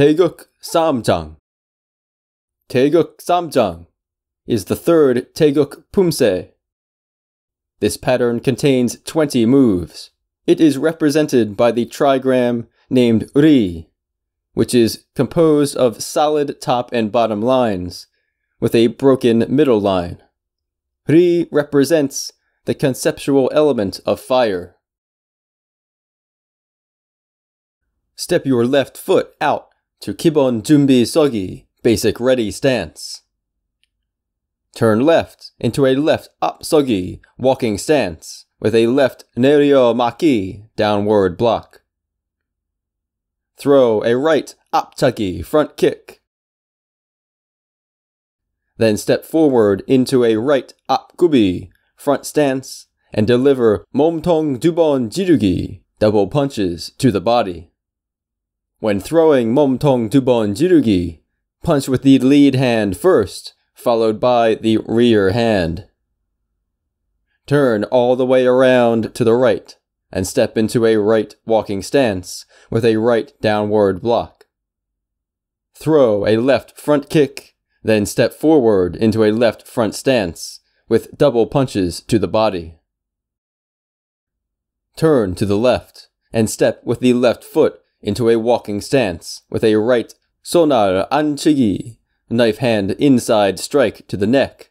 Taegeuk Samjang. Taegeuk Samjang is the third Taegeuk Poomsae. This pattern contains 20 moves. It is represented by the trigram named Ri, which is composed of solid top and bottom lines, with a broken middle line. Ri represents the conceptual element of fire. Step your left foot out to Kibon Jumbi Sogi, basic ready stance. Turn left into a left Ap Sogi, walking stance, with a left Neryo Maki, downward block. Throw a right Ap Chagi, front kick. Then step forward into a right Apgubi, front stance, and deliver Momtong Dubon Jirugi, double punches to the body. When throwing Momtong Dubon Jirugi, punch with the lead hand first, followed by the rear hand. Turn all the way around to the right and step into a right walking stance with a right downward block. Throw a left front kick, then step forward into a left front stance with double punches to the body. Turn to the left and step with the left foot into a walking stance with a right sonnal anchigi, knife hand inside strike to the neck.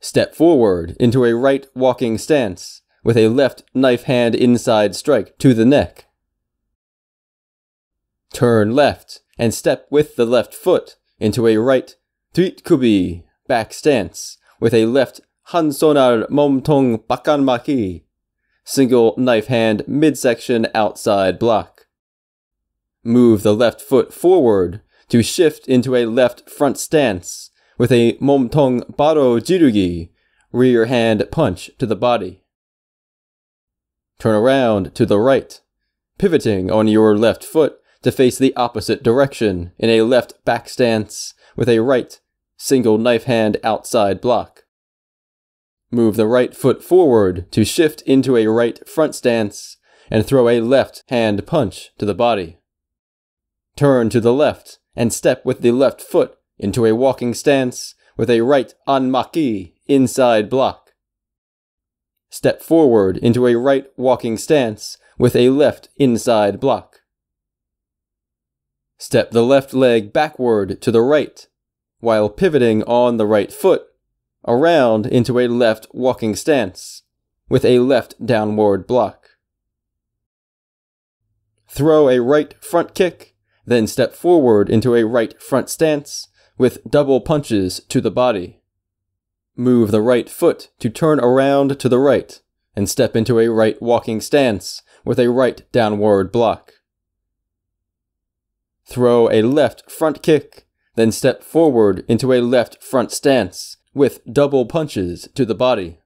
Step forward into a right walking stance with a left knife hand inside strike to the neck. Turn left and step with the left foot into a right tuitkubi back stance with a left hansonnal momtong bakanmaki single knife hand midsection outside block. Move the left foot forward to shift into a left front stance with a momtong baro jirugi, rear hand punch to the body. Turn around to the right, pivoting on your left foot to face the opposite direction in a left back stance with a right single knife hand outside block. Move the right foot forward to shift into a right front stance and throw a left hand punch to the body. Turn to the left and step with the left foot into a walking stance with a right anmaki inside block. Step forward into a right walking stance with a left inside block. Step the left leg backward to the right while pivoting on the right foot around into a left walking stance with a left downward block. Throw a right front kick, then step forward into a right front stance with double punches to the body. Move the right foot to turn around to the right and step into a right walking stance with a right downward block. Throw a left front kick, then step forward into a left front stance with double punches to the body.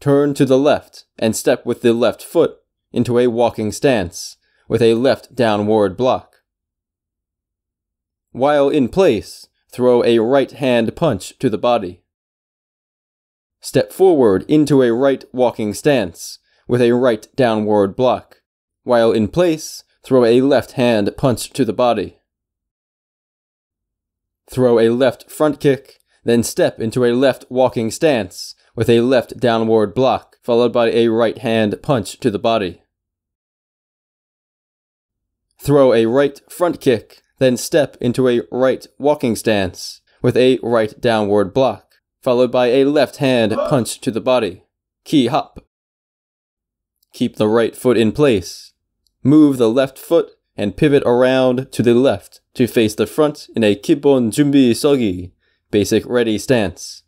Turn to the left and step with the left foot into a walking stance with a left downward block. While in place, throw a right hand punch to the body. Step forward into a right walking stance with a right downward block. While in place, throw a left hand punch to the body. Throw a left front kick, then step into a left walking stance with a left downward block, followed by a right hand punch to the body. Throw a right front kick, then step into a right walking stance with a right downward block, followed by a left hand punch to the body. Kihap. Keep the right foot in place. Move the left foot and pivot around to the left to face the front in a Kibon Jumbi Sogi, basic ready stance.